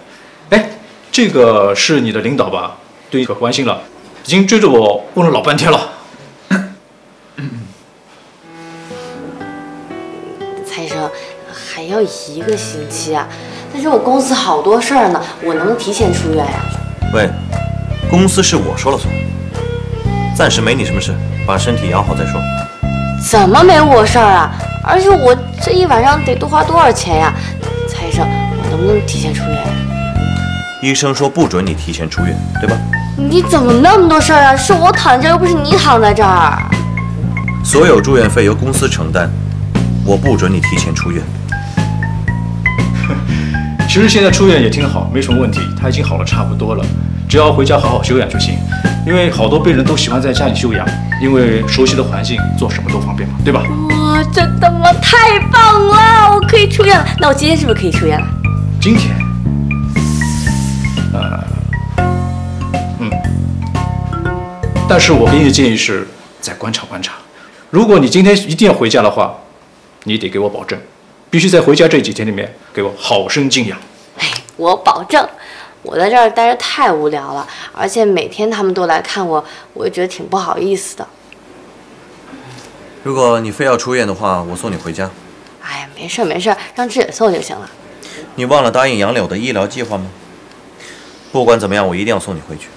哎，这个是你的领导吧？对你可关心了，已经追着我问了老半天了。蔡医生，还要一个星期啊！但是我公司好多事儿呢，我能不能提前出院呀？喂，公司是我说了算，暂时没你什么事，把身体养好再说。怎么没我事儿啊？而且我这一晚上得多花多少钱呀？蔡医生，我能不能提前出院呀？医生说不准你提前出院，对吧？你怎么那么多事儿啊？是我躺这儿，又不是你躺在这儿。所有住院费由公司承担，我不准你提前出院。其实现在出院也挺好，没什么问题，他已经好了差不多了，只要回家好好休养就行。因为好多病人都喜欢在家里休养，因为熟悉的环境，做什么都方便嘛，对吧？哇，真的吗太棒了！我可以出院了。那我今天是不是可以出院了？今天，呃，嗯，但是我给你的建议是再观察观察。如果你今天一定要回家的话，你得给我保证，必须在回家这几天里面给我好生静养。哎我保证。我在这儿待着太无聊了，而且每天他们都来看我，我也觉得挺不好意思的。如果你非要出院的话，我送你回家。哎呀，没事没事，让志远送就行了。你忘了答应杨柳的医疗计划吗？不管怎么样，我一定要送你回去。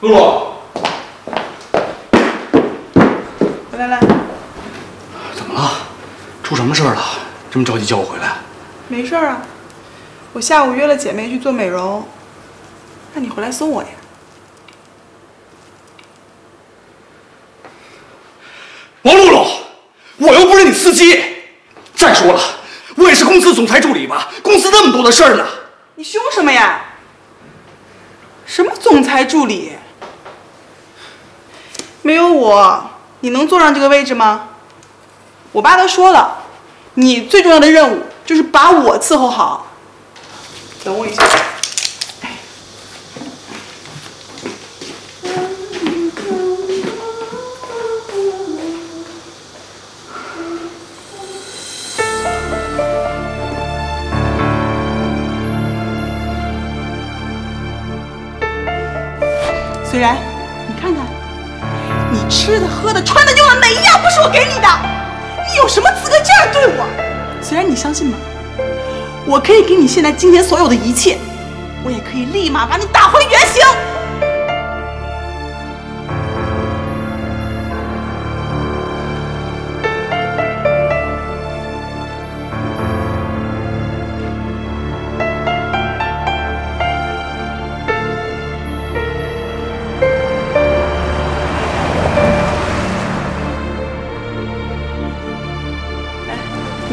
露露，来来来，怎么了？出什么事儿了？这么着急叫我回来？没事儿啊，我下午约了姐妹去做美容，让你回来送我呀。王露露，我又不是你司机。再说了，我也是公司总裁助理吧？公司那么多的事儿呢。你凶什么呀？什么总裁助理？没有我，你能坐上这个位置吗？我爸都说了，你最重要的任务就是把我伺候好。等我一下。虽然，你看看，你吃的、喝的、穿的、用的每一样不是我给你的？你有什么资格这样对我？虽然你相信吗？我可以给你现在今天所有的一切，我也可以立马把你打回原形。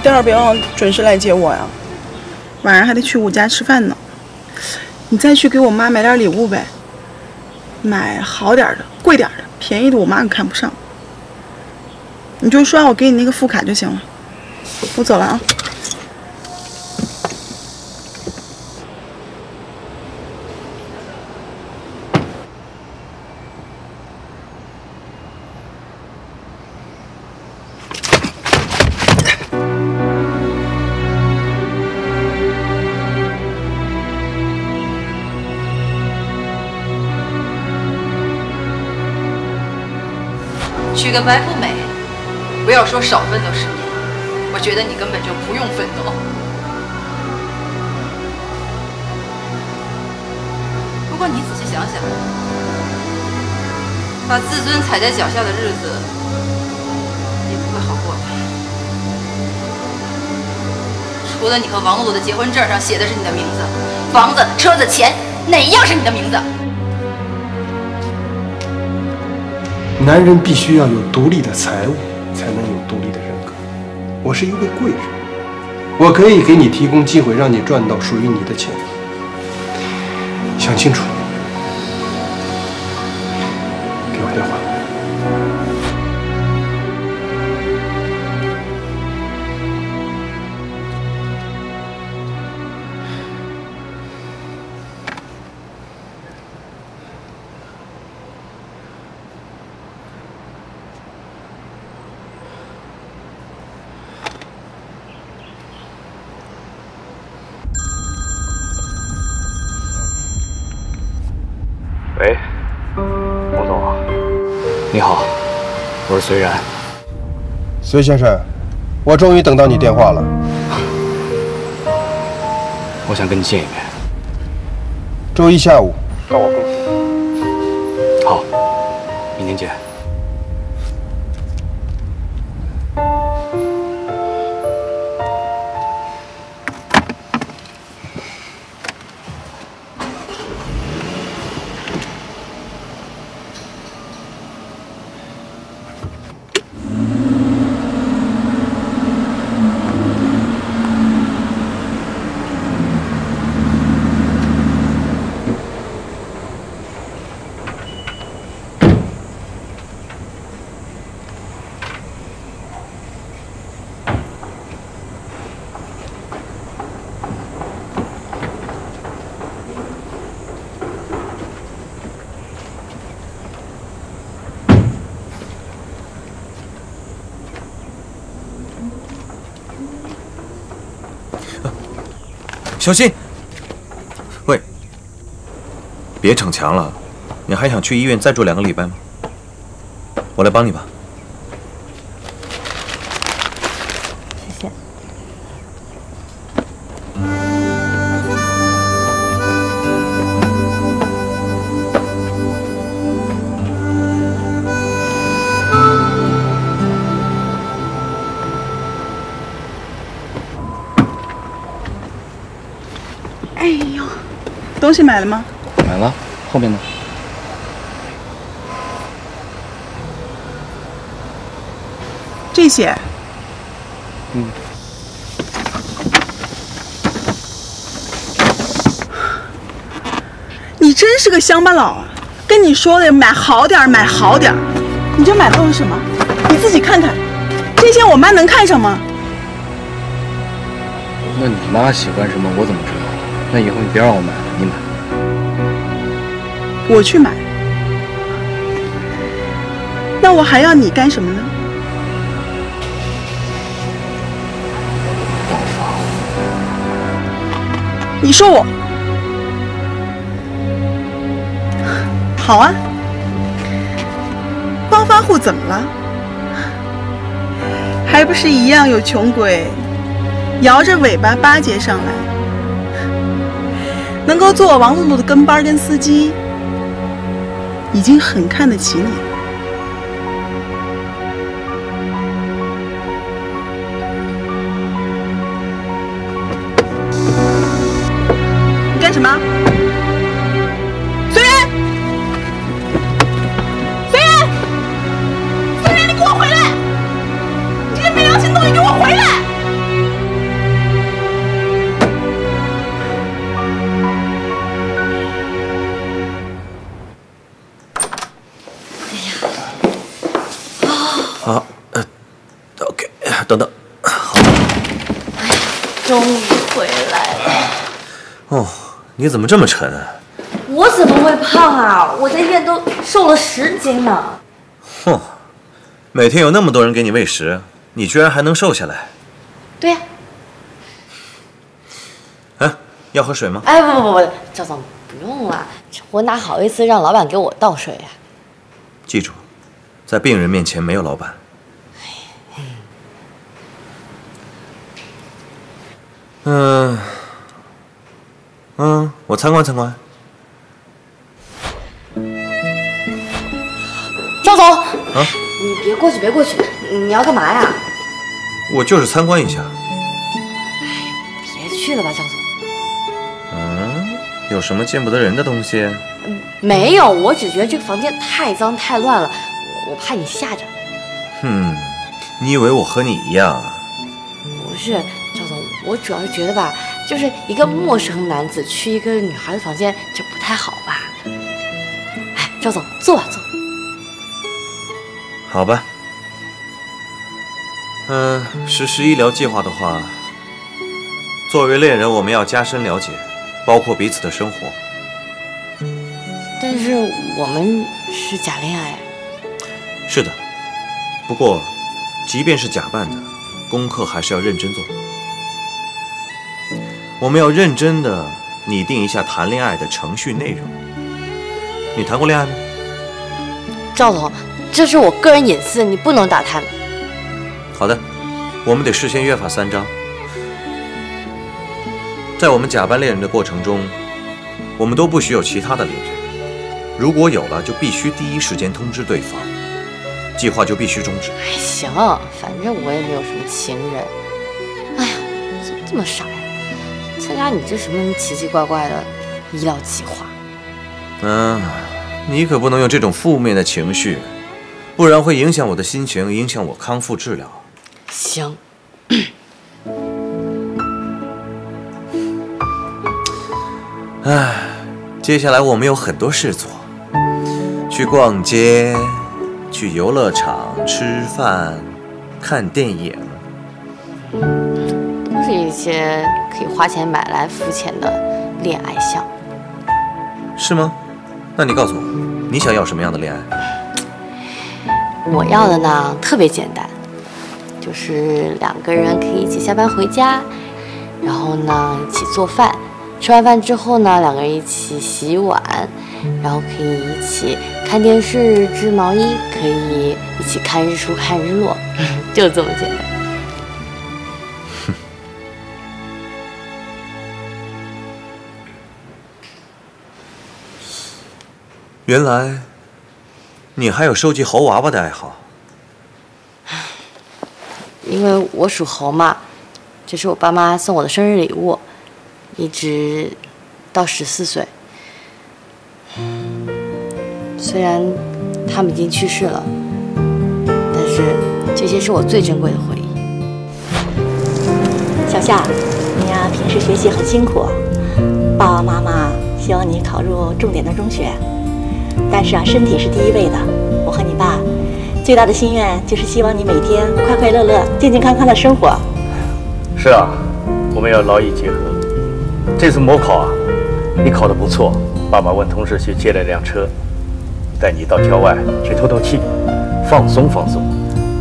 你待会儿别忘了准时来接我呀，晚上还得去我家吃饭呢。你再去给我妈买点礼物呗，买好点的、贵点的，便宜的我妈可看不上。你就刷我给你那个副卡就行了。我走了啊。个白富美，不要说少奋斗十年，我觉得你根本就不用奋斗。不过你仔细想想，把自尊踩在脚下的日子也不会好过？除了你和王露露的结婚证上写的是你的名字，房子、车子、钱，哪一样是你的名字？男人必须要有独立的财务，才能有独立的人格。我是一位贵人，我可以给你提供机会，让你赚到属于你的钱。想清楚，我是隋然。隋先生，我终于等到你电话了。我想跟你见一面。周一下午到我公司。好，明天见。小心！喂，别逞强了，你还想去医院再住两个礼拜吗？我来帮你吧。西买了吗？买了，后面呢？这些。嗯。你真是个乡巴佬啊！跟你说的买好点儿，买好点儿，你这买都是什么？你自己看看，这些我妈能看上吗？那你妈喜欢什么，我怎么知道？那以后你别让我买了，你买。我去买。那我还要你干什么呢？你说我好啊？暴发户怎么了？还不是一样有穷鬼摇着尾巴巴结上来，能够做我王露露的跟班跟司机，已经很看得起你。回来了。哦，你怎么这么沉啊？我怎么会胖啊？我在医院都瘦了十斤呢。哼，每天有那么多人给你喂食，你居然还能瘦下来？对呀、哎，要喝水吗？哎，不不不不，赵总不用了，我哪好意思让老板给我倒水啊？记住，在病人面前没有老板。嗯，嗯，我参观参观。赵总，啊，你别过去，别过去，你要干嘛呀？我就是参观一下。别去了吧，赵总。嗯，有什么见不得人的东西？没有，我只觉得这个房间太脏太乱了，我我怕你吓着。哼，你以为我和你一样啊？不是，我主要是觉得吧，就是一个陌生男子去一个女孩的房间，这不太好吧？哎，赵总，坐吧，坐。好吧。嗯，实施医疗计划的话，作为恋人，我们要加深了解，包括彼此的生活。但是我们是假恋爱，是的，不过，即便是假扮的，功课还是要认真做。我们要认真的拟定一下谈恋爱的程序内容。你谈过恋爱吗？赵总，这是我个人隐私，你不能打探的。好的，我们得事先约法三章。在我们假扮恋人的过程中，我们都不许有其他的恋人。如果有了，就必须第一时间通知对方，计划就必须终止。哎，行，反正我也没有什么情人。哎呀，怎么这么傻呀？参加你这什么奇奇怪怪的医疗计划？嗯，你可不能有这种负面的情绪，不然会影响我的心情，影响我康复治疗。行。唉，接下来我们有很多事做，去逛街，去游乐场吃饭，看电影。一些可以花钱买来肤浅的恋爱项目。是吗？那你告诉我，你想要什么样的恋爱？我要的呢，特别简单，就是两个人可以一起下班回家，然后呢一起做饭，吃完饭之后呢，两个人一起洗碗，然后可以一起看电视、织毛衣，可以一起看日出、看日落，就这么简单。原来，你还有收集猴娃娃的爱好。因为我属猴嘛，这是我爸妈送我的生日礼物，一直到十四岁。虽然他们已经去世了，但是这些是我最珍贵的回忆。小夏，你呀、平时学习很辛苦，爸爸妈妈希望你考入重点的中学，但是啊，身体是第一位的。我和你爸最大的心愿就是希望你每天快快乐乐、健健康康的生活。是啊，我们要劳逸结合。这次模考啊，你考得不错，爸爸问同事去借了辆车，带你到郊外去透透气，放松放松。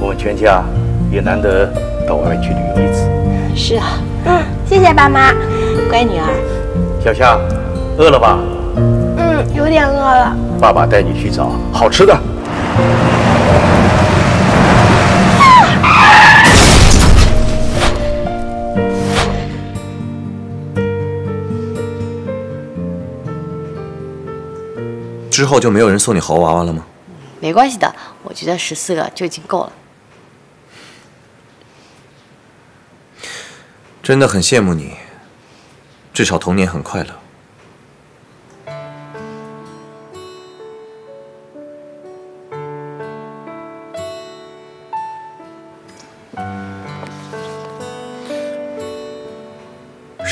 我们全家也难得到外面去旅游一次。是啊，嗯，谢谢爸妈。乖女儿。小夏，饿了吧？有点饿了。爸爸带你去找 好吃的。之后就没有人送你猴娃娃了吗？没关系的我觉得十四个就已经够了。真的很羡慕你至少童年很快乐。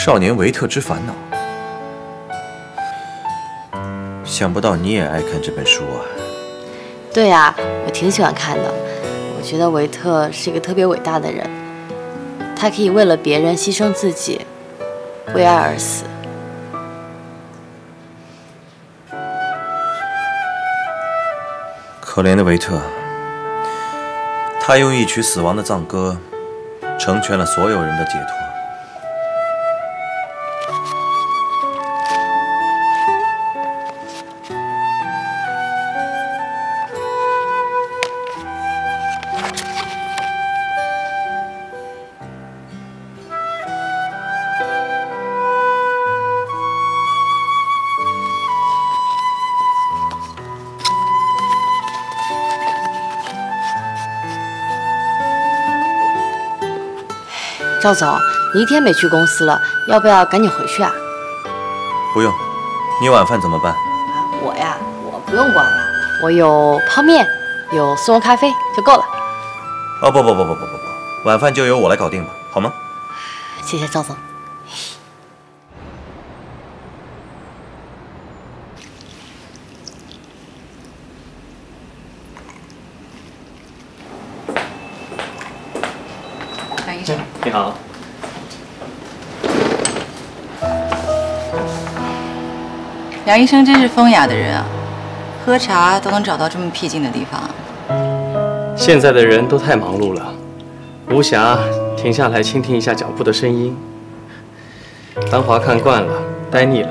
少年维特之烦恼，想不到你也爱看这本书啊！对呀、我挺喜欢看的。我觉得维特是一个特别伟大的人，他可以为了别人牺牲自己，为爱而死。可怜的维特，他用一曲死亡的葬歌，成全了所有人的解脱。赵总，你一天没去公司了，要不要赶紧回去啊？不用，你晚饭怎么办？我呀，我不用管了，我有泡面，有速溶咖啡就够了。哦不不不不不不不，晚饭就由我来搞定吧，好吗？谢谢赵总。梁医生真是风雅的人啊，喝茶都能找到这么僻静的地方。现在的人都太忙碌了，无暇停下来倾听一下脚步的声音。繁华看惯了，呆腻了，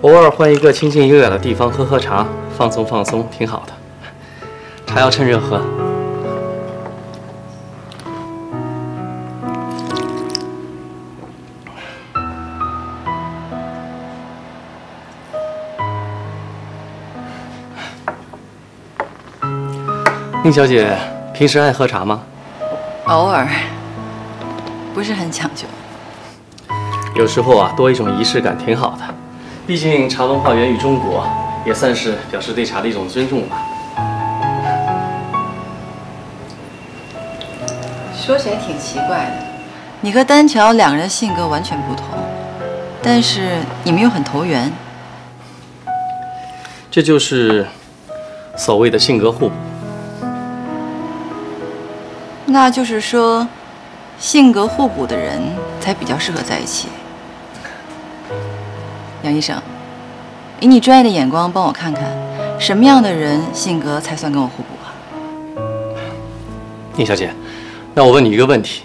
偶尔换一个清静优雅的地方喝喝茶，放松放松，挺好的。茶要趁热喝。宁小姐平时爱喝茶吗？偶尔，不是很讲究。有时候啊，多一种仪式感挺好的。毕竟茶文化源于中国，也算是表示对茶的一种尊重吧。说起来挺奇怪的，你和丹乔两个人性格完全不同，但是你们又很投缘。这就是所谓的性格互补。那就是说，性格互补的人才比较适合在一起。杨医生，以你专业的眼光帮我看看，什么样的人性格才算跟我互补啊？宁小姐，那我问你一个问题：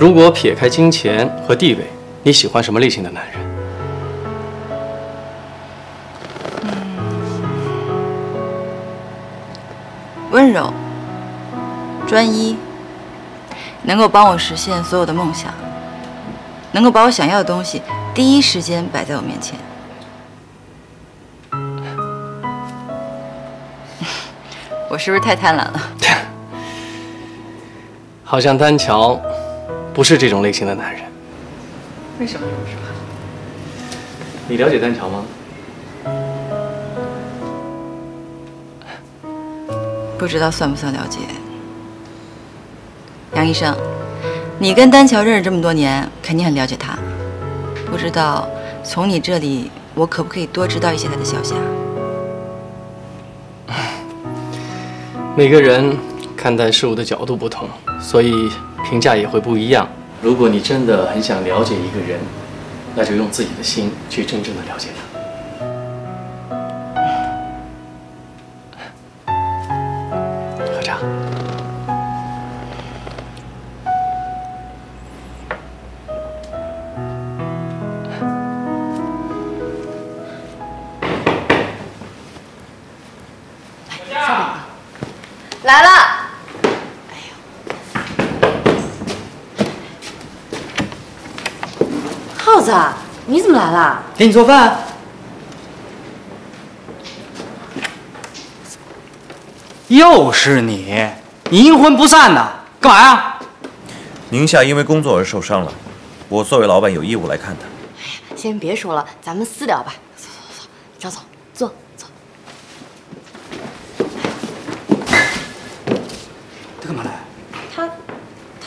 如果撇开金钱和地位，你喜欢什么类型的男人？温柔、专一，能够帮我实现所有的梦想，能够把我想要的东西第一时间摆在我面前。我是不是太贪婪了？好像丹乔不是这种类型的男人。为什么这么说？你了解丹乔吗？不知道算不算了解？杨医生，你跟丹乔认识这么多年，肯定很了解他。不知道从你这里，我可不可以多知道一些他的消息啊？每个人看待事物的角度不同，所以评价也会不一样。如果你真的很想了解一个人，那就用自己的心去真正的了解他。给你做饭。又是你，你阴魂不散呐？干嘛呀？宁夏因为工作而受伤了，我作为老板有义务来看他。哎呀先别说了，咱们私聊吧。走走走，张总，坐坐。他干嘛来？他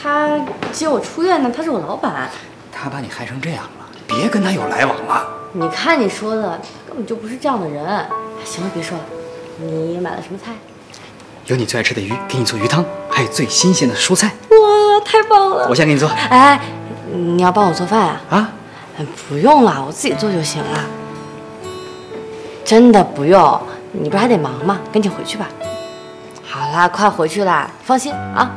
他接我出院呢，他是我老板。他把你害成这样了，别跟他有来往了。你看你说的，根本就不是这样的人。行了，别说了。你买了什么菜？有你最爱吃的鱼，给你做鱼汤，还有最新鲜的蔬菜。哇，太棒了！我先给你做。哎，你要帮我做饭啊？啊？不用了，我自己做就行了。真的不用，你不是还得忙吗？赶紧回去吧。好啦，快回去啦，放心啊。